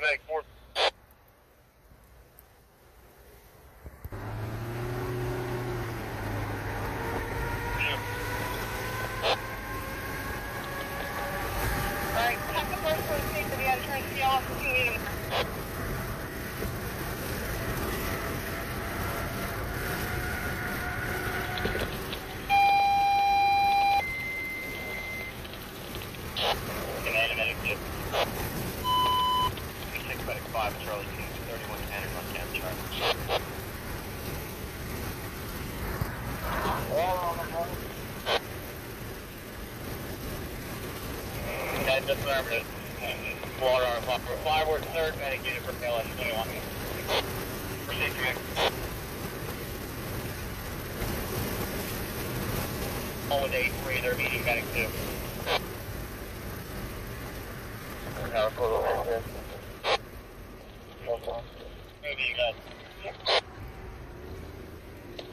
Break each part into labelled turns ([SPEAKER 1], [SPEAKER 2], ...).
[SPEAKER 1] medic 4.
[SPEAKER 2] Alright, check the first one, see if the other trying to see off if you need him.
[SPEAKER 1] Command medic 2. 6 medic 5, Charlie 2, 31 Tanner on Cam Charlie. That's affirmative. Uh, water on proper. Fireworks third medic unit for LS 21. Proceed, command. All with 8-3, they're meeting medic 2. Maybe you got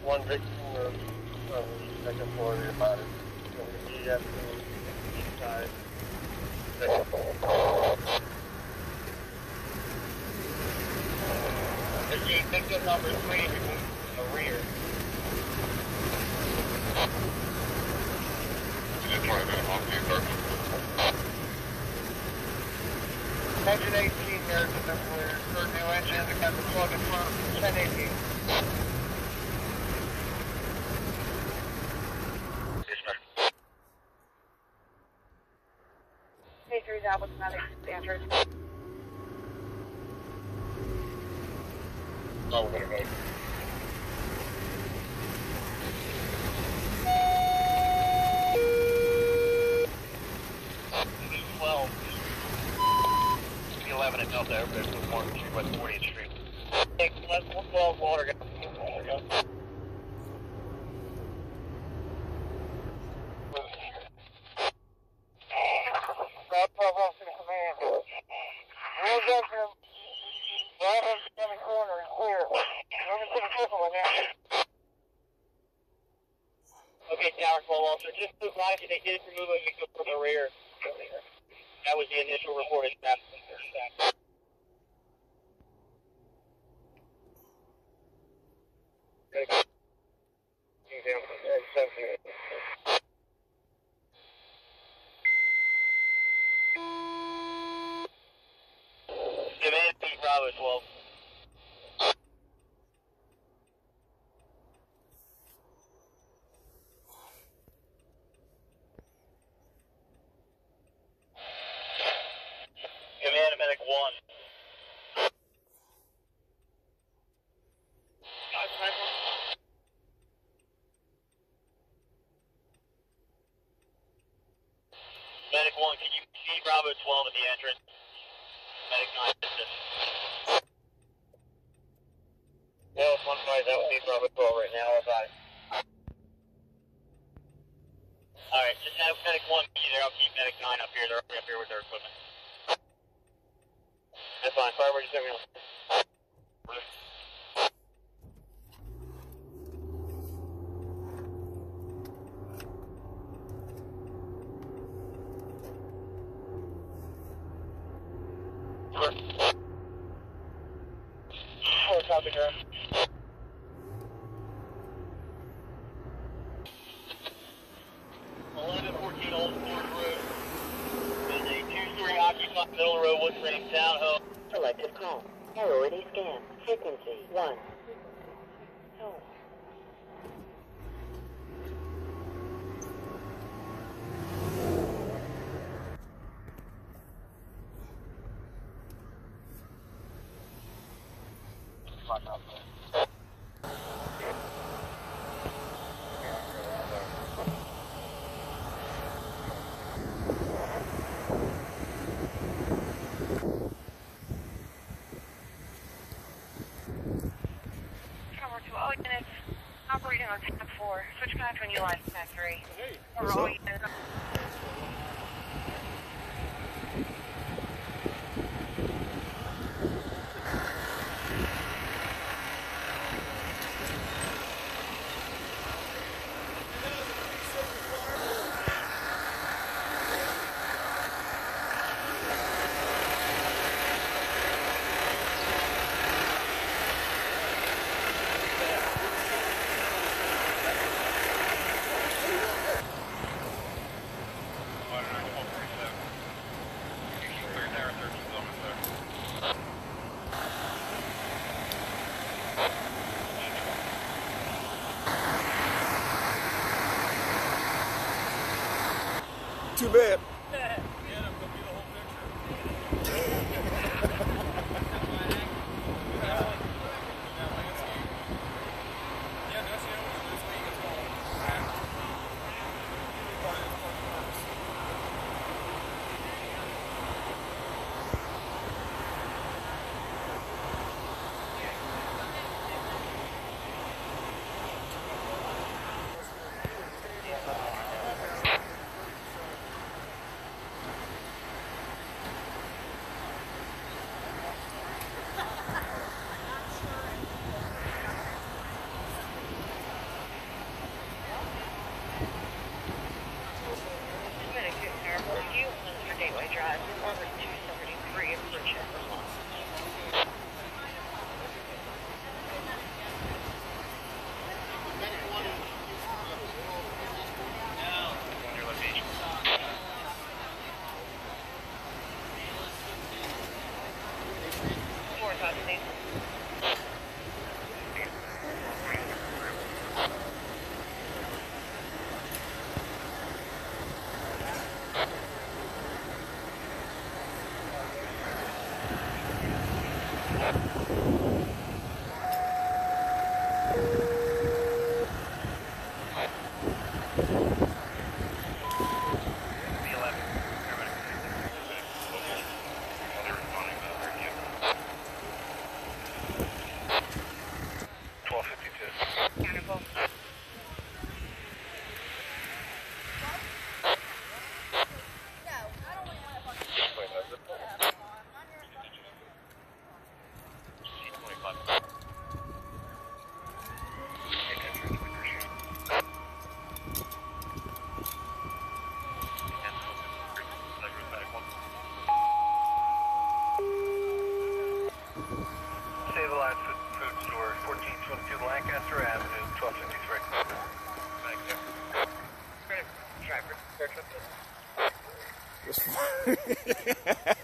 [SPEAKER 1] one victim of, second floor of your body. So. Victim number three in the rear. Engine 18 there, we're new engine, the plug in front, 1018.
[SPEAKER 2] Three's out with medic, Andrews.
[SPEAKER 1] Oh, we're gonna go. Twelve. Eleven at Delta Airport, West 40th Street. One twelve, water gun. Water Tower 12 officer, just advise you, they did remove vehicle from the rear. That was the initial. Command P Bravo 12. Command Medic 1. Medic 1, can you see Bravo 12 at the entrance? Medic 9 assist. Yeah, it's one five, that would be Bravo 12 right now, about it. Alright, just have Medic 1 be there, I'll keep Medic 9 up here, they're already up here with their equipment. That's fine, fire emergency signal. Oh, copy, Jerome.
[SPEAKER 2] Switch back when you utilize tab 3.
[SPEAKER 3] Hey, what's
[SPEAKER 2] all too bad.
[SPEAKER 3] 22 Lancaster Avenue, 1253. Thank you. Traffic. Just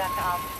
[SPEAKER 4] back up.